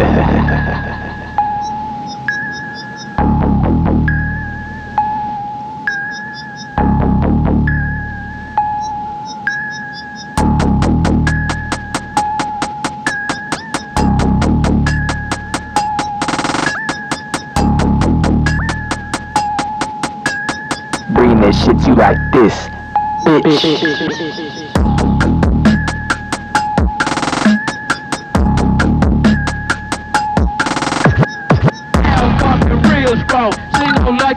Bring that shit you like this, bitch.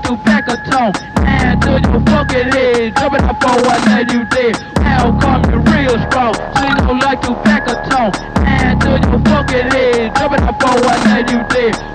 to pack a tone. And to your fucking head, jumping up for what let you did. How come you real strong? She don't like to pack a tone. And to your fucking head, jumping up for what let you did.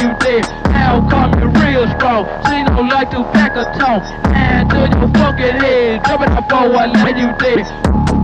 You did. How come you real strong? She don't like to pack a tone. And to your fucking head, jumping up for what you did.